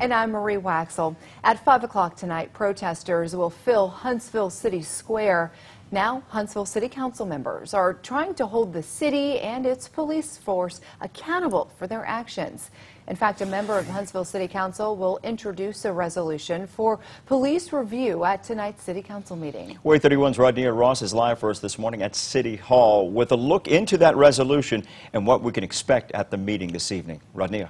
And I'm Marie Waxel. At 5 o'clock tonight, protesters will fill Huntsville City Square. Now, Huntsville City Council members are trying to hold the city and its police force accountable for their actions. In fact, a member of Huntsville City Council will introduce a resolution for police review at tonight's City Council meeting. WAAY 31's Rodney Ross is live for us this morning at City Hall with a look into that resolution and what we can expect at the meeting this evening. Rodnia.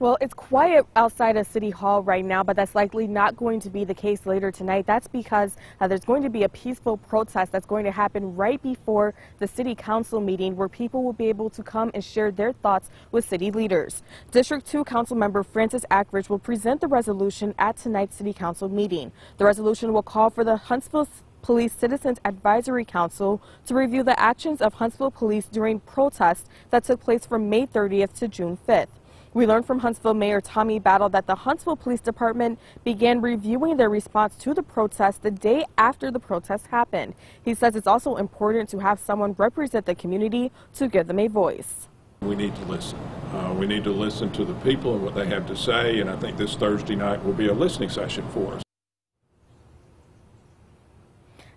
Well, it's quiet outside of City Hall right now, but that's likely not going to be the case later tonight. That's because uh, there's going to be a peaceful protest that's going to happen right before the City Council meeting where people will be able to come and share their thoughts with city leaders. District 2 Council member Frances Akridge will present the resolution at tonight's City Council meeting. The resolution will call for the Huntsville Police Citizens Advisory Council to review the actions of Huntsville Police during protests that took place from May 30th to June 5th. We learned from Huntsville Mayor Tommy Battle that the Huntsville Police Department began reviewing their response to the protest the day after the protest happened. He says it's also important to have someone represent the community to give them a voice. We need to listen. Uh, we need to listen to the people and what they have to say, and I think this Thursday night will be a listening session for us.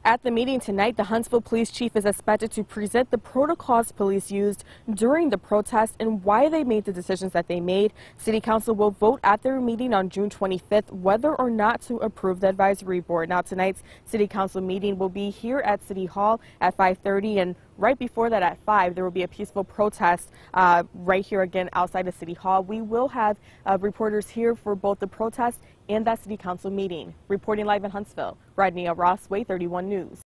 At the meeting tonight, the Huntsville Police Chief is expected to present the protocols police used during the protest and why they made the decisions that they made. City Council will vote at their meeting on June 25th whether or not to approve the advisory board. Now, tonight's City Council meeting will be here at City Hall at 5:30 and right before that at 5 there will be a peaceful protest uh, right here again outside of City Hall. We will have uh, reporters here for both the protest and that City Council meeting. Reporting live in Huntsville, Rodnia Ross, WAAY 31 News.